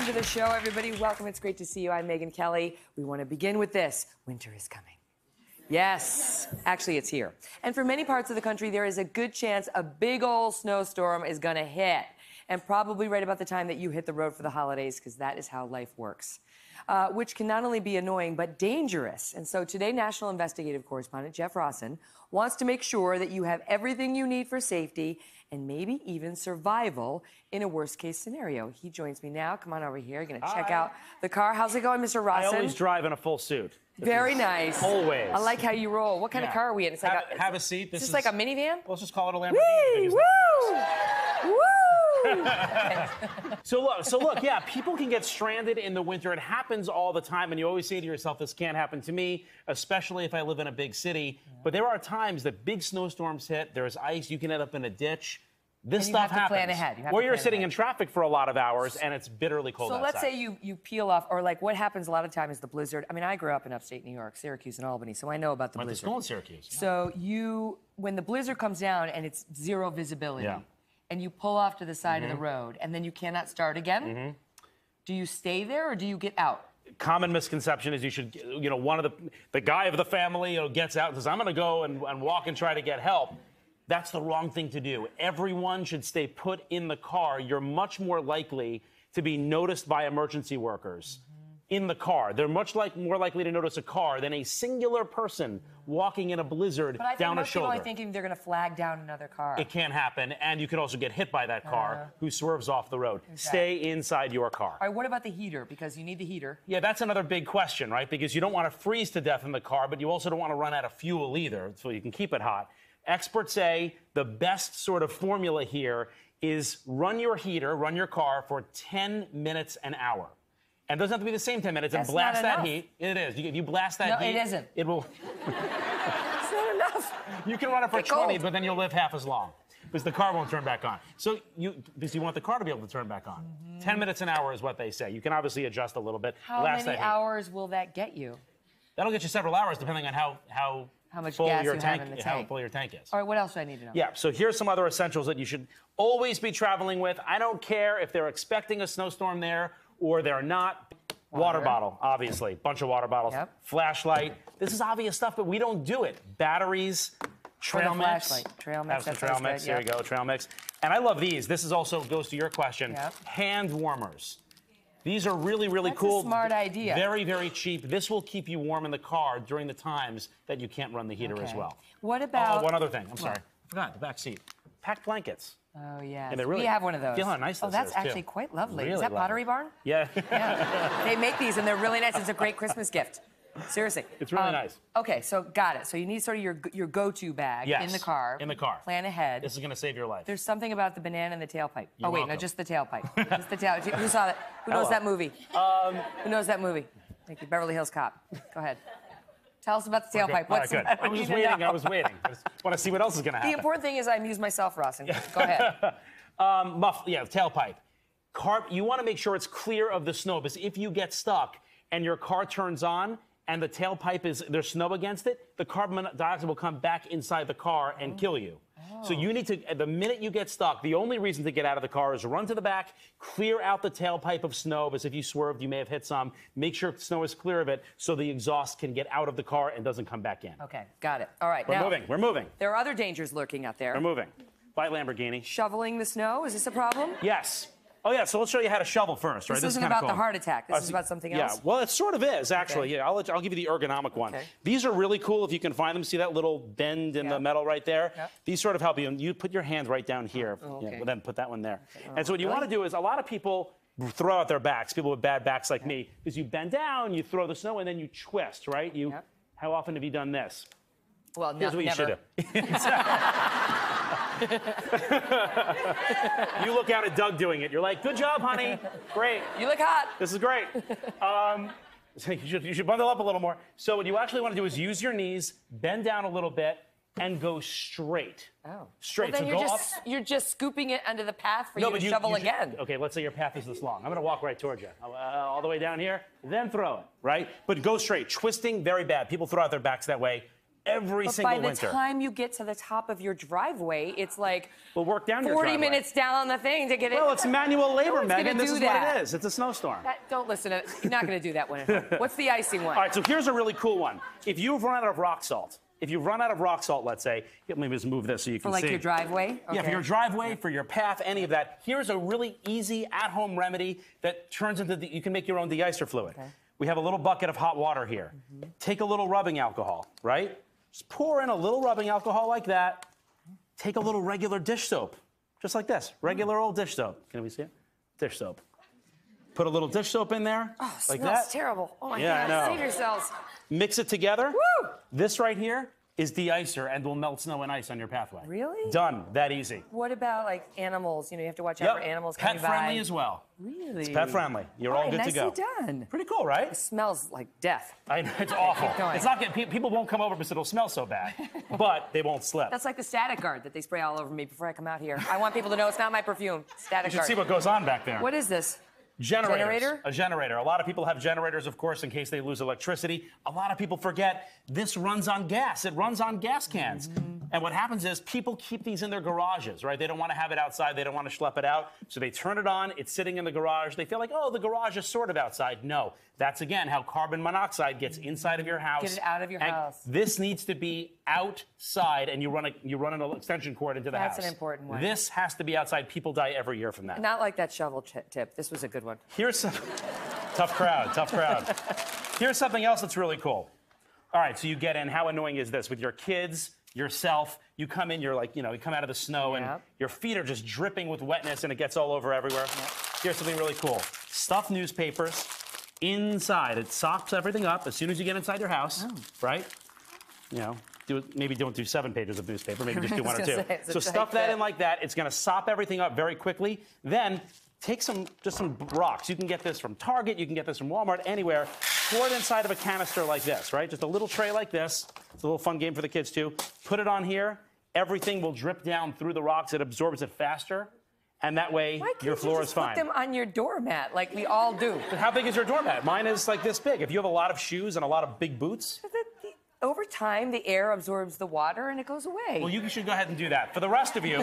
Welcome to the show, everybody. Welcome. It's great to see you. I'm Megyn Kelly. We want to begin with this winter is coming. Yes, actually, it's here. And for many parts of the country, there is a good chance a big old snowstorm is going to hit. And probably right about the time that you hit the road for the holidays, because that is how life works. Uh, which can not only be annoying, but dangerous. And so today, National Investigative Correspondent Jeff Rossen wants to make sure that you have everything you need for safety and maybe even survival in a worst case scenario. He joins me now. Come on over here. You're going to check Hi. out the car. How's it going, Mr. I always drive in a full suit. This Very nice. Always. I like how you roll. What kind of car are we in? It's like have, a, have a seat. Is This this like a minivan? Let's just call it a Lamborghini. Whee! Woo! Woo! So look, so look, yeah, people can get stranded in the winter. It happens all the time, and you always say to yourself, "This can't happen to me," especially if I live in a big city. But there are times that big snowstorms hit. There's ice. You can end up in a ditch. This stuff have to plan happens. ahead. You have or to you're sitting ahead. in traffic for a lot of hours, and it's bitterly cold So outside. let's say you you peel off, or like what happens a lot of times is the blizzard. I mean, I grew up in upstate New York, Syracuse and Albany, so I know about the went to blizzard. school in Syracuse. So you, when the blizzard comes down and it's zero visibility, Yeah. Mm-hmm. and you pull off to the side of the road, and then you cannot start again. Do you stay there or do you get out? common misconception is you should, you know, one of the the guy of the family you know, gets out and says, "I'm going to go and, and walk and try to get help." That's the wrong thing to do. Everyone should stay put in the car. You're much more likely to be noticed by emergency workers in the car. They're much like more likely to notice a car than a singular person walking in a blizzard But I think down a most people shoulder. are thinking they're going to flag down another car. it can happen, and you could also get hit by that car Uh-huh. who swerves off the road. Stay inside your car. All right, what about the heater? Because you need the heater. Yeah, that's another big question, right? Because you don't want to freeze to death in the car, but you also don't want to run out of fuel either, so you can keep it hot. Experts say the best sort of formula here is run your heater, run your car for 10 minutes an hour. And it doesn't have to be the same 10 minutes, and blast that heat. It is. You- If you blast that No, heat, it isn't. It will. It's not enough. You can run it for Get 20, cold. but then you'll live half as long because the car won't turn back on. So you, because you want the car to be able to turn back on. 10 minutes an hour is what they say. You can obviously adjust a little bit. Mm-hmm. How blast many hours will that get you? That'll get you several hours depending on how how, How much full gas your you have in the how full your tank is. All right, what else do I need to know? Yeah, so here's some other essentials that you should always be traveling with. I don't care if they're expecting a snowstorm there or they're not. Water, Water. bottle, obviously. Bunch of water bottles. Yep. Flashlight. This is obvious stuff, but we don't do it. Batteries, trail mix. flashlight. Trail mix, Have some that trail mix. good, There yep. you go, trail mix. And I love these. This is also goes to your question. Yep. Hand warmers. These are really, really That's cool. smart idea. Very, very cheap. This will keep you warm in the car during the times that you can't run the heater as well. What Oh, about one other thing. I'm sorry. I forgot the back seat. Packed blankets. Oh yeah, they're really- we have one of those. feel how nice Oh, that's is, too. actually quite lovely. Really is that lovely. Pottery Barn? Yeah. Yeah. they make these and they're really nice. It's a great Christmas gift. Seriously. It's really Um, nice. Okay, so got it. So you need sort of your your go-to bag Yes, in the car. in the car. Plan ahead. this is going to save your life. There's something about the banana and the tailpipe. You're oh wait, no, just the tailpipe. just the tail. Who saw that? Who knows Hello. that movie? Um, Who knows that movie? Thank you. Beverly Hills Cop. Go ahead. Tell us about the tailpipe. All right, What's good. I was just waiting. I was waiting. I want to see what else is going to happen. The important thing is I amuse myself, Ross. And go ahead. Um, muff, yeah, tailpipe. Car, you want to make sure it's clear of the snow because if you get stuck and your car turns on and the tailpipe is there's snow against it, the carbon dioxide will come back inside the car and kill you. So you need to, the minute you get stuck, the only reason to get out of the car is run to the back, clear out the tailpipe of snow, because if you swerved, you may have hit some. Make sure snow is clear of it so the exhaust can get out of the car and doesn't come back in. Okay, got it. All right. We're now, moving. We're moving. There are other dangers lurking out there. We're moving. Bye, Lamborghini. Shoveling the snow, is this a problem? Yes. Oh yeah. So let's show you how to shovel first, right? This isn't kinda about the heart attack. This Uh, is about something else. yeah. Well, it sort of is actually. Okay. Yeah. I'll, let I'll give you the ergonomic one. Okay. These are really cool if you can find them. See that little bend in Yeah. the metal right there? Yeah. These sort of help you. And you put your hand right down here. Oh, Yeah, okay. well, then put that one there. And so what you really? want to do is a lot of people throw out their backs. People with bad backs like me, because you bend down, you throw the snow, and then you twist, right? You. How often have you done this? Well, no, Here's what you should do. you look out at Doug doing it. You're like, "Good job, honey. Great. You look hot. This is great." Um, you should you should bundle up a little more. So what you actually want to do is use your knees, bend down a little bit, and go straight. Oh. Straight. Well, then so you're go just up. you're just scooping it under the path for you to you- shovel you should- again. Okay, let's say your path is this long. I'm going to walk right towards you, uh, all the way down here, then throw it, right? But go straight. Twisting, very bad. People throw out their backs that way. Every But single by the winter. time you get to the top of your driveway, it's like We'll work down 40 driveway. minutes down on the thing to get it. Well, it's manual labor, gonna Megyn. This is that. what it is. It's a snowstorm. That- don't listen to it. You're not going to do that one. What's the icing one? All right, so here's a really cool one. If you've run out of rock salt, if you've run out of rock salt, let's say, let me just move this so you For can like see. your driveway? Yeah, for your driveway, for your path, any of that. Here's a really easy at-home remedy that turns into the, you can make your own deicer fluid. We have a little bucket of hot water here. Mm-hmm. Take a little rubbing alcohol, right? Just pour in a little rubbing alcohol like that. Take a little regular dish soap, just like this, regular old dish soap. Can we see it? Dish soap. Put a little dish soap in there, Oh, like smells that. terrible. Oh my Yeah, God. Save yourselves. Mix it together. Woo! This right here is de-icer and will melt snow and ice on your pathway. Really? Done. That easy. What about like animals? You know, you have to watch out for animals Pet coming by. friendly as well. Really? Pet friendly. You're all right, good to go. done. Pretty cool, right? It Smells like death. I know it's awful. It's not good. People won't come over because it'll smell so bad, but they won't slip. That's like the static guard that they spray all over me before I come out here. I want people to know it's not my perfume. Static you should guard. see what goes on back there. what is this? Generators. Generator? A generator. A lot of people have generators, of course, in case they lose electricity. A lot of people forget this runs on gas. It runs on gas cans. Mm-hmm. And what happens is people keep these in their garages, right? They don't want to have it outside. They don't want to schlep it out. So they turn it on. It's sitting in the garage. They feel like, oh, the garage is sort of outside. No. That's again how carbon monoxide gets inside of your house. Get it out of your house. This needs to be outside, and you run a you run an extension cord into the That's house. That's an important one. This has to be outside. People die every year from that. Not like that shovel tip. This was a good one. Here's some tough crowd, tough crowd. Here's something else that's really cool. All right, so you get in. How annoying is this with your kids, yourself? You come in, you're like, you know, you come out of the snow and your feet are just dripping with wetness and it gets all over everywhere. Here's something really cool. Stuff newspapers inside. It sops everything up as soon as you get inside your house, Oh. right? You know, do it, maybe don't do seven pages of newspaper, maybe just do one or two. say, so stuff that fit. in like that. It's going to sop everything up very quickly. Then take some, just some rocks. You can get this from Target. You can get this from Walmart. Anywhere. Pour it inside of a canister like this, right? Just a little tray like this. It's a little fun game for the kids too. Put it on here. Everything will drip down through the rocks. It absorbs it faster, and that way your you floor just is fine. put them on your doormat like we all do? How big is your doormat? Mine is like this big. If you have a lot of shoes and a lot of big boots, Over time, the air absorbs the water and it goes away. well, you should go ahead and do that. For the rest of you,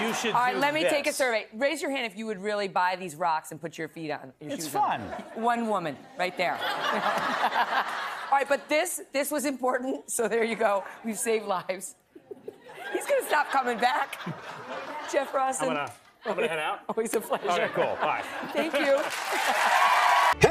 you should. all right, let me take a survey. Raise your hand if you would really buy these rocks and put your feet on. Your It's shoes on. fun. One woman, right there. all right, but this this was important, so there you go. We've saved lives. He's gonna stop coming back. Jeff Rossen. I'm gonna, I'm gonna head out. Always a pleasure. Okay, cool. Bye. Thank you.